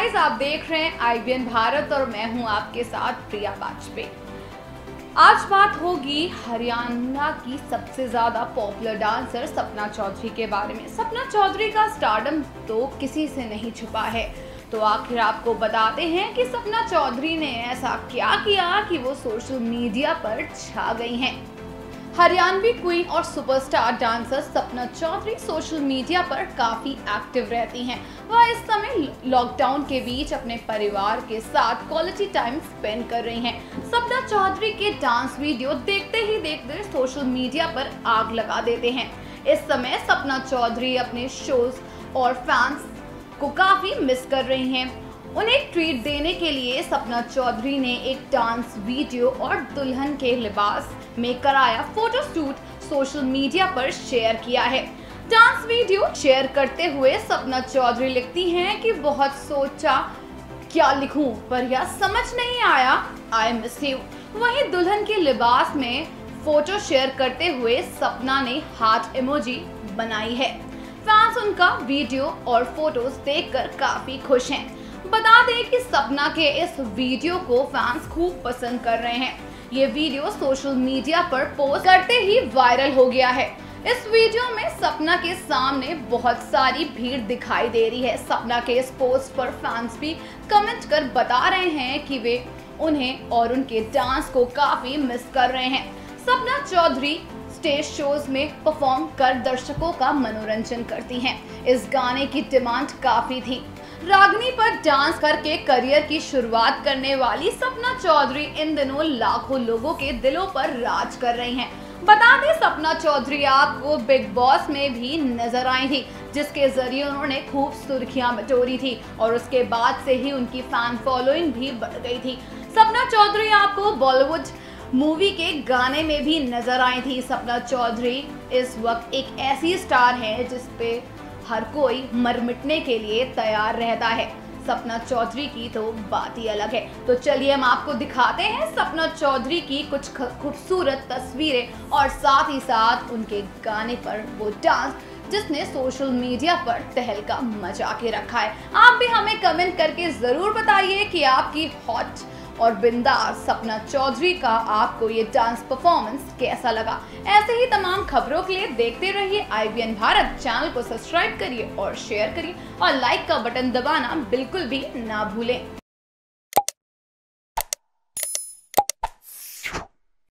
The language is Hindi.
आप देख रहे हैं आईबीएन भारत और मैं हूँ आपके साथ प्रिया वाजपेयी। आज बात होगी हरियाणा की सबसे ज़्यादा पॉपुलर डांसर सपना चौधरी के बारे में। सपना चौधरी का स्टारडम तो किसी से नहीं छुपा है। तो आखिर आपको बताते हैं कि सपना चौधरी ने ऐसा क्या किया कि वो सोशल मीडिया पर छा गई हैं। हरियाणवी क्वीन और superstar dancer Sapna Chaudhary social media पर काफ़ी एक्टिव रहती हैं। वह इस समय लॉकडाउन के बीच अपने परिवार के साथ क्वालिटी टाइम स्पेंड कर रही हैं। सपना चौधरी के डांस वीडियो देखते ही देखते सोशल मीडिया पर आग लगा देते हैं। इस समय सपना चौधरी अपने शोज़ और फैंस को काफ़ी मिस कर रही हैं। उन्हें ट्रीट देने के लिए सपना चौधरी ने एक डांस वीडियो और दुल्हन के लिबास में कराया फ़ोटो शूट सोशल मीडिया पर शेयर किया है। डांस वीडियो शेयर करते हुए सपना चौधरी लिखती हैं कि बहुत सोचा, क्या लिखूं, पर यह समझ नहीं आया। आई मिस यू वहीं दुल्हन के लिबास में फ़ोटो शेयर करते हुए सपना ने हार्ट इमोजी बनाई है। फैंस उनका वीडियो और फ़ोटोज़ देखकर काफ़ी खुश हैं। बता दें कि सपना के इस वीडियो को फैंस खूब पसंद कर रहे हैं। ये वीडियो सोशल मीडिया पर पोस्ट करते ही वायरल हो गया है। इस वीडियो में सपना के सामने बहुत सारी भीड़ दिखाई दे रही है। सपना के इस पोस्ट पर फैंस भी कमेंट कर बता रहे हैं कि वे उन्हें और उनके डांस को काफ़ी मिस कर रहे हैं। सपना चौधरी स्टेज शोज़ में परफॉर्म कर दर्शकों का मनोरंजन करती हैं। इस गाने की डिमांड काफ़ी थी। रागनी पर डांस करके करियर की शुरुआत करने वाली सपना चौधरी इन दिनों लाखों लोगों के दिलों पर राज कर रही हैं। बता दें, सपना चौधरी आपको बिग बॉस में भी नज़र आई थी, जिसके ज़रिए उन्होंने खूब सुर्खियाँ बटोरी थी और उसके बाद से ही उनकी फ़ैन फॉलोइंग भी बढ़ गई थी। सपना चौधरी आपको बॉलीवुड मूवी के गाने में भी नज़र आई थी। सपना चौधरी इस वक्त एक ऐसी स्टार है जिस पे हर कोई मर मिटने के लिए तैयार रहता है। सपना चौधरी की तो बात ही अलग है। तो चलिए हम आपको दिखाते हैं सपना चौधरी की कुछ खूबसूरत तस्वीरें और साथ ही साथ उनके गाने पर वो डांस जिसने सोशल मीडिया पर तहलका मचा के रखा है। आप भी हमें कमेंट करके ज़रूर बताइए कि आपकी हॉट और बिंदास सपना चौधरी का आपको ये डांस परफॉर्मेंस कैसा लगा? ऐसे ही तमाम खबरों के लिए देखते रहिए आईबीएन भारत चैनल को सब्सक्राइब करिए और शेयर करिए और लाइक का बटन दबाना बिल्कुल भी ना भूलें।